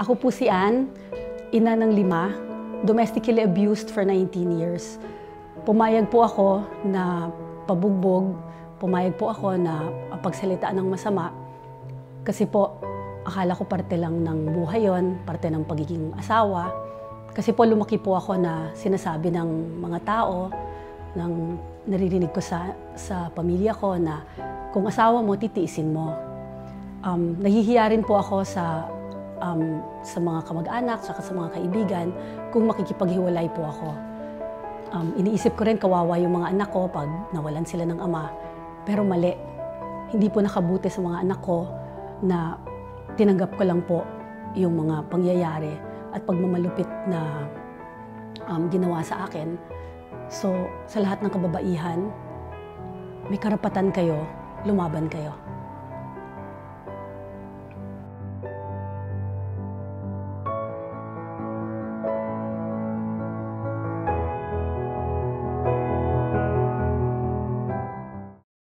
Ako po si Ann, ina ng lima, domestically abused for 19 years. Pumayag po ako na pabugbog, pumayag po ako na pagsalita ng masama kasi po akala ko parte lang ng buhay yon, parte ng pagiging asawa. Kasi po lumaki po ako na sinasabi ng mga tao, ng naririnig ko sa, sa pamilya ko na kung asawa mo, titiisin mo. Um, nahihiya rin po ako sa um, sa mga kamag-anak, saka sa mga kaibigan, kung makikipaghiwalay po ako. Um, iniisip ko rin kawawa yung mga anak ko pag nawalan sila ng ama. Pero mali. Hindi po nakabuti sa mga anak ko na tinanggap ko lang po yung mga pangyayari at pagmamalupit na um, ginawa sa akin. So, sa lahat ng kababaihan, may karapatan kayo, lumaban kayo.